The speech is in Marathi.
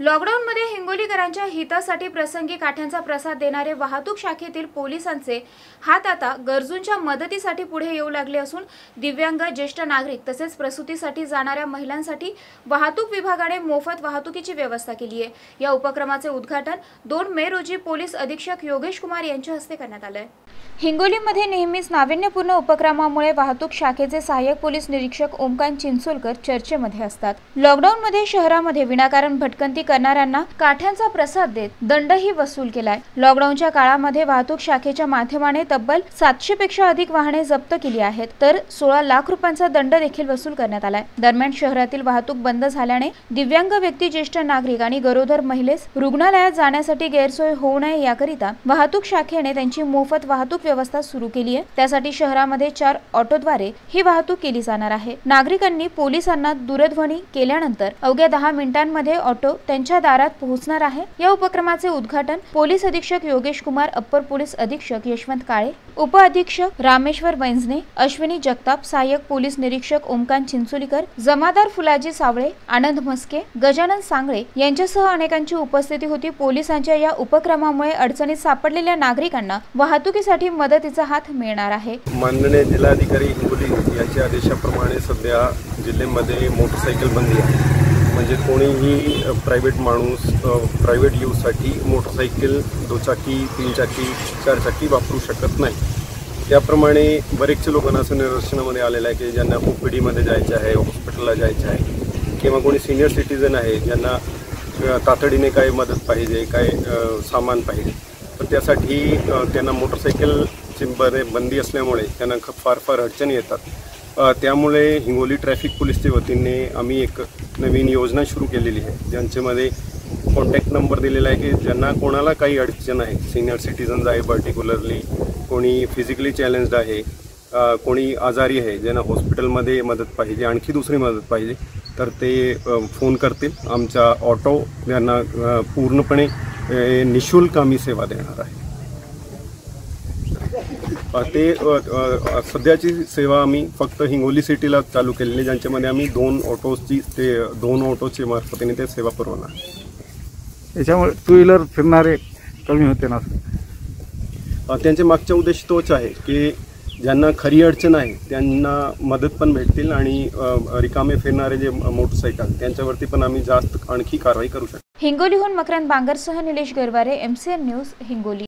लॉकडाऊनमध्ये हिंगोलीकरांच्या हितासाठी प्रसंगी काठ्यांचा प्रसाद देणारे वाहतूक शाखेतील पोलिसांचे हात आता गरजूंच्या मदतीसाठी पुढे येऊ लागले असून दिव्यांग ज्येष्ठ नागरिक तसेच प्रसूतीसाठी जाणाऱ्या महिलांसाठी वाहतूक विभागाने मोफत वाहतुकीची व्यवस्था केली आहे. या उपक्रमाचे उद्घाटन दोन मे रोजी पोलीस अधीक्षक योगेश कुमार यांच्या हस्ते करण्यात आलं हिंगोलीमध्ये नेहमीच नाविन्यपूर्ण उपक्रमामुळे वाहतूक शाखेचे सहाय्यक पोलीस निरीक्षक ओमकांत चिंचोलकर चर्चेमध्ये असतात. लॉकडाऊनमध्ये शहरामध्ये विनाकारण भटकंती करणाऱ्यांना काठ्यांचा प्रसाद देत दंडही वसूल केलाय. लॉकडाऊनच्या काळामध्ये वाहतूक शाखेच्या माध्यमाने तब्बल सातशे पेक्षा अधिक वाहने जप्त केली आहेत. तर सोळा लाख रुपयांचा दंड देखील वसूल करण्यात आलाय. दरम्यान शहरातील वाहतूक बंद झाल्याने दिव्यांग व्यक्ती ज्येष्ठ नागरिक आणि गरोदर महिलेस रुग्णालयात जाण्यासाठी गैरसोय होऊ नये याकरिता वाहतूक शाखेने त्यांची मोफत वाहतूक व्यवस्था सुरू केली आहे. त्यासाठी शहरामध्ये चार ऑटोद्वारे ही वाहतूक केली जाणार आहे. नागरिकांनी पोलिसांना दूरध्वनी केल्यानंतर अवघ्या दहा मिनिटांमध्ये ऑटो त्यांच्या दारात पोहोचणार आहे. या उपक्रमाचे उद्घाटन पोलीस अधीक्षक योगेश कुमार अप्पर पोलीस अधीक्षक यशवंत काळे उप अधीक्षक रामेश्वर वैंजने अश्विनी जगताप सहाय्यक पोलीस निरीक्षक ओमकांत चिंचोलीकर जमादार फुलाजी सावळे आनंद मस्के गजानन सांगळे यांच्यासह अनेकांची उपस्थिती होती. पोलिसांच्या या उपक्रमामुळे अडचणीत सापडलेल्या नागरिकांना वाहतुकीसाठी मदतीचा हात मिळणार आहे. माननीय जिल्हाधिकारी हिंगोली यांच्या आदेशाप्रमाणे सध्या जिल्ह्यामध्ये मोटरसायकल बंदी आहे. म्हणजे कोणीही प्रायव्हेट माणूस प्रायव्हेट यूजसाठी मोटरसायकल दुचाकी तीनचाकी चारचाकी वापरू शकत नाही. त्याप्रमाणे बरेचसे लोकांना असं निदर्शनामध्ये आलेलं आहे की ज्यांना ओ पी डीमध्ये जायचं आहे हॉस्पिटलला जायचं आहे किंवा कोणी सिनियर सिटीजन आहे ज्यांना तातडीने काय मदत पाहिजे काय सामान पाहिजे तर त्यासाठी त्यांना मोटरसायकलची बरे बंदी असल्यामुळे त्यांना फार फार अडचणी येतात. त्यामुळे हिंगोली ट्रॅफिक पोलीसच्या वतीने आम्ही एक नवीन योजना सुरू केलेली आहे. ज्यांच्यामध्ये कॉन्टॅक्ट नंबर दिलेला आहे की ज्यांना कोणाला काही अडचण आहे सिनियर सिटीजन्स आहे पर्टिक्युलरली कोणी फिजिकली चॅलेंज्ड आहे कोणी आजारी आहे ज्यांना हॉस्पिटलमध्ये मदत पाहिजे आणखी दुसरी मदत पाहिजे तर ते फोन करतील. आमच्या ऑटो यांना पूर्णपणे निशुल्क आम्ही सेवा देणार आहे. ते सध्याची सेवा आम्ही फक्त हिंगोली सिटीला चालू केलेली आहे, ज्यांच्यामध्ये आम्ही दोन ऑटोजची ते दोन ऑटोची मार्फतीने ते सेवा पुरवणार. याच्यामुळे टू व्हीलर फिरणारे कमी होते ना? अ, त्यांच्या मागचा उद्देश तोच आहे की ज्यांना खरी अडचण आहे त्यांना मदत पण भेटतील आणि रिकामे फिरणारे जे मोटरसायकल त्यांच्यावरती पण आम्ही जास्त आणखी कारवाई करू शकतो. हिंगोलीहून मकरंद बांगरसह निलेश गरवारे एमसीएन न्यूज हिंगोली.